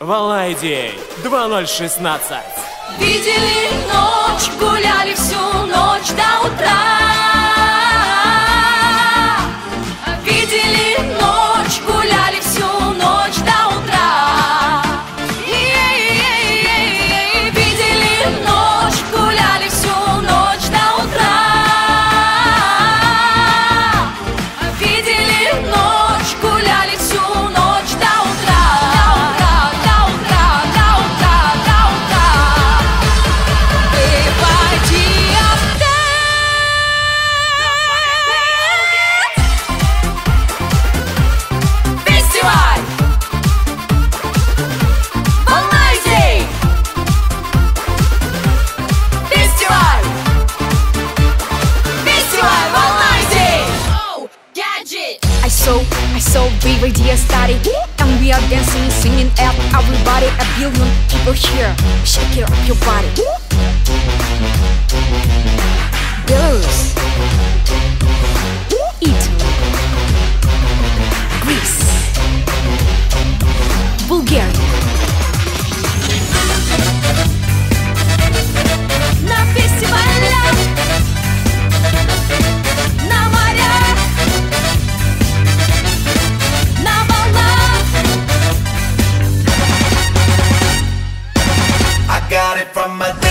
Валайдей 2016. Видели, но so, I saw very dear study And we are dancing, singing at everybody A billion people here, shake it up your body. from a